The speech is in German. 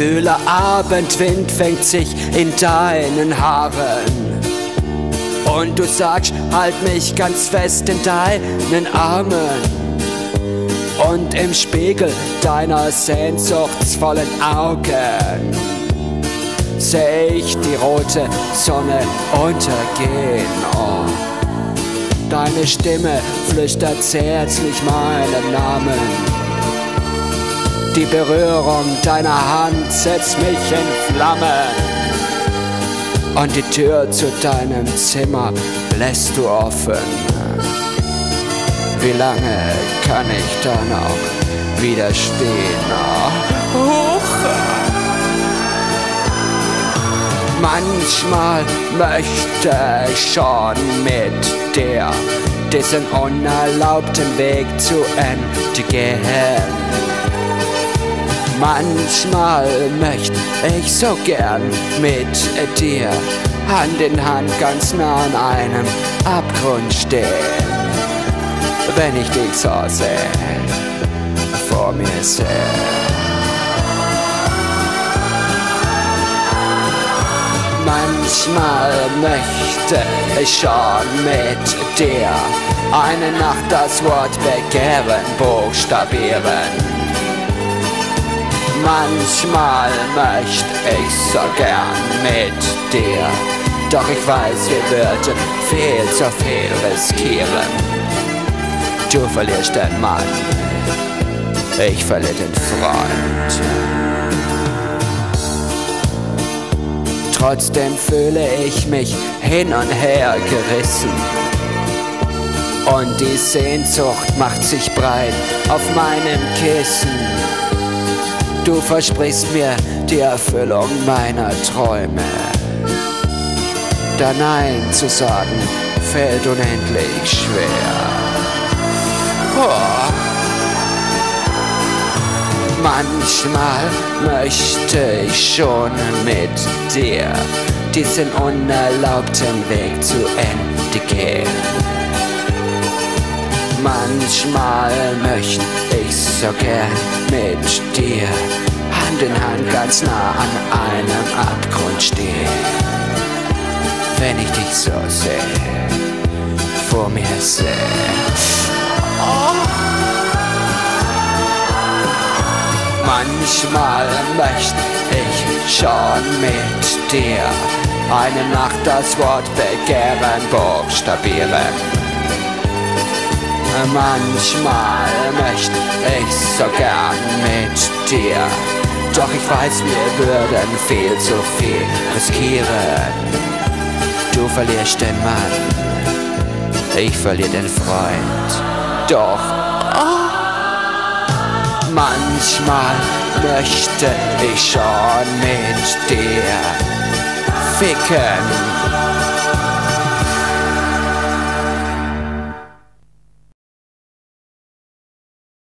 kühler Abendwind fängt sich in deinen Haaren. Und du sagst, halt mich ganz fest in deinen Armen. Und im Spiegel deiner sehnsuchtsvollen Augen seh ich die rote Sonne untergehen. Oh. Deine Stimme flüstert zärtlich meinen Namen. Die Berührung deiner Hand setzt mich in Flammen. Und die Tür zu deinem Zimmer lässt du offen. Wie lange kann ich da noch widerstehen? Oh, Manchmal möchte ich schon mit dir diesen unerlaubten Weg zu Ende gehen. Manchmal möchte ich so gern mit dir Hand in Hand ganz nah an einem Abgrund stehen. Wenn ich dich so sehe, vor mir sehe. Manchmal möchte ich schon mit dir eine Nacht das Wort Begehren buchstabieren. Manchmal möchte ich so gern mit dir, doch ich weiß, wir würden viel zu viel riskieren. Du verlierst den Mann, ich verliere den Freund. Trotzdem fühle ich mich hin und her gerissen. Und die Sehnsucht macht sich breit auf meinem Kissen. Du versprichst mir die Erfüllung meiner Träume. Da Nein zu sagen, fällt unendlich schwer. Oh. Manchmal möchte ich schon mit dir diesen unerlaubten Weg zu Ende gehen. Manchmal möchte so gern mit dir Hand in Hand ganz nah an einem Abgrund stehen. Wenn ich dich so sehe, vor mir sehe. Oh. Manchmal möchte ich schon mit dir eine Nacht das Wort Begehren buchstabieren. Manchmal möchte ich so gern mit dir. Doch ich weiß, wir würden viel zu viel riskieren. Du verlierst den Mann, ich verliere den Freund. Doch oh, manchmal möchte ich schon mit dir ficken.